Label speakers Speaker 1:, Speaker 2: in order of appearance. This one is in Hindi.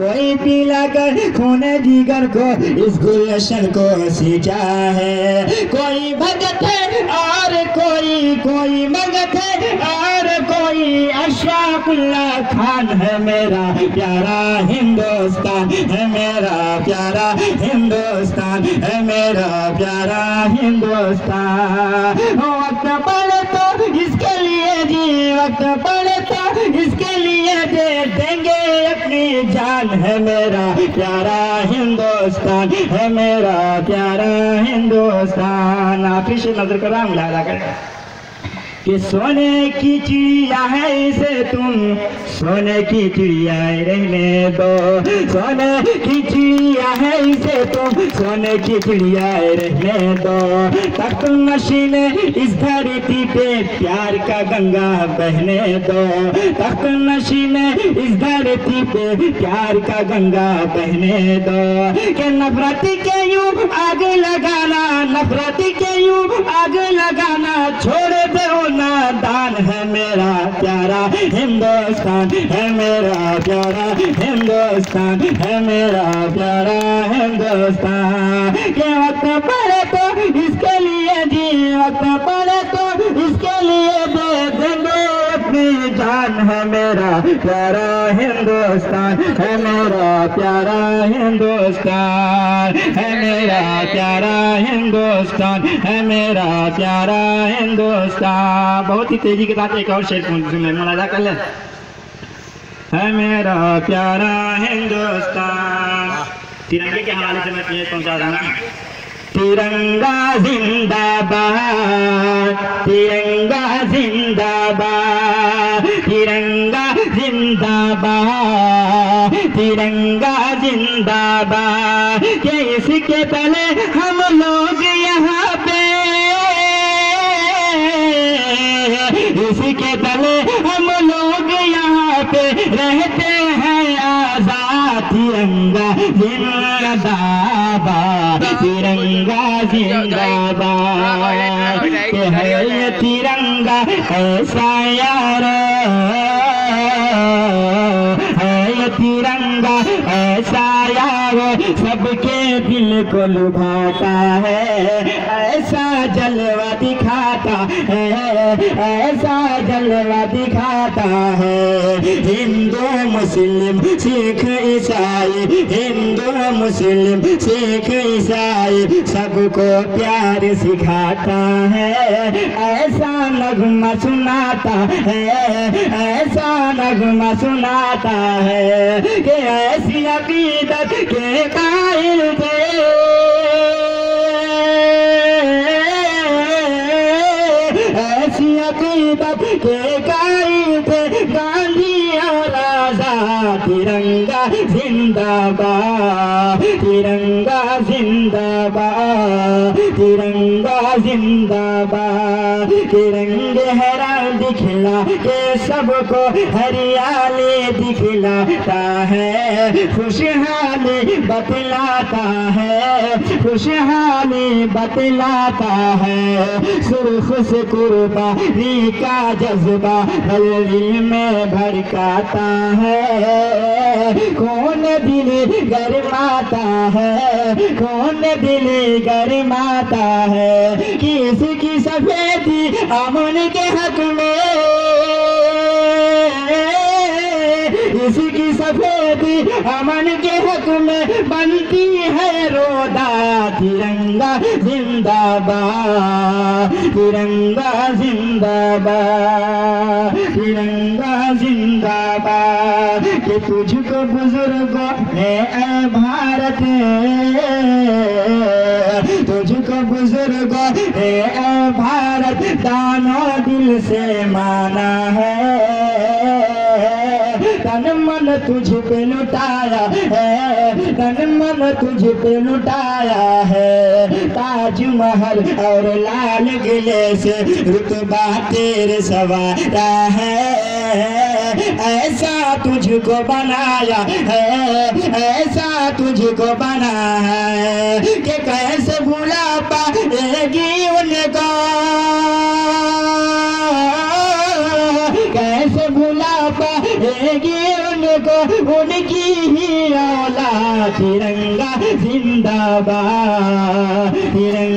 Speaker 1: कोई पीला कर खून जिगर को इस गुलशन को सींचा है। कोई भगत है, और कोई कोई भगत है, और कोई अशराफुल्ला खान है मेरा प्यारा हिंदुस्तान, है मेरा प्यारा हिंदुस्तान, है मेरा प्यारा हिंदुस्तान। वक्त पड़े तो इसके लिए जी वक्त पड़े तो इसके लिए दे देंगे जान है मेरा प्यारा हिंदुस्तान, है मेरा प्यारा हिंदुस्तान। आप पीछे नज़र करा लाला करें। कि सोने की चिड़िया है इसे तुम। सोने की चिड़िया रहने दो। सोने की चिड़िया है इसे तुम। सोने की चिड़िया रहने दो। तख्त नशीन इस धरती पे, प्यार का गंगा बहने दो। तख्त नशीन इस धरती पे, प्यार का गंगा बहने दो। के नफरत के यूँ आग लगाना, नफरत के यूँ आग लगाना, छोड़ दो नादान है मेरा प्यारा, हिंदुस्तान है मेरा प्यारा, हिंदुस्तान है मेरा प्यारा, हिंदुस्तान। के वक्त पड़े तो इसके लिए जी वक्त पड़े तो इसके लिए दे देंगे अपनी जान है मेरा प्यारा हिंदुस्तान है मेरा प्यारा हिंदुस्तान। है मेरा प्यारा हिंदुस्तान है मेरा प्यारा हिंदुस्तान। बहुत ही तेज़ी के साथ एक और शेर सुन मुलाजा कर ले। है मेरा प्यारा हिंदुस्तान। तिरंगे के हवाले से मैं पहुँचा दूँगा तिरंगा जिंदाबाद तिरंगा जिंदाबाद तिरंगा जिंदाबाद तिरंगा जिंदाबाद के इसके तले हम लोग यहाँ पे इसके तले हम लोग यहाँ पे रहते हैं आज़ाद तिरंगा जिंदाबाद तिरंगा जिंदाबाद है तिरंगा ऐसा यार सबके दिल को लुभाता है। ऐसा जलवा दिखाता है। ऐसा जलवा दिखाता है। हिंदू, मुस्लिम, सिख, ईसाई, हिंदू, मुस्लिम, सिख, ईसाई सबको प्यार सिखाता है। ऐसा नगमा सुनाता है। नगमा सुनाता है कि ऐसी अकीदत के कायल थे। ऐसी अकीदत के कायल थे। गांधी और आज़ाद तिरंगा जिंदाबाद तिरंगा जिंदाबाद तिरंगा जिंदाबाद, तिरंगे दिखला के सबको हरियाली दिखलाता है। खुशहाली बतलाता है, खुशहाली बतलाता है। सुर्ख से कुर्बानी का जज्बा दिल में भड़काता है। कौन दिल गरमाता है? कौन दिल गरमाता है? किसकी सफेदी अमन के हक में अमन के हक में बनती है रोदा तिरंगा जिंदाबाद तिरंगा जिंदाबाद तिरंगा जिंदाबाद कि तुझको बुज़ुर्गों ऐ भारत, तुझको बुज़ुर्गों ऐ भारत दानों दिल से माना है। तुझ पे लुटाया है, तन मन तुझ पे लुटाया है। ताजमहल और लाल किले से रुतबा तेरे सवारा है। ऐसा तुझको बनाया है, ऐसा तुझको बना है कि कैसे भूला पाएगी उनको। कैसे भूला पाएगी उनकी ही औला तिरंगा जिंदाबाद तिरंगा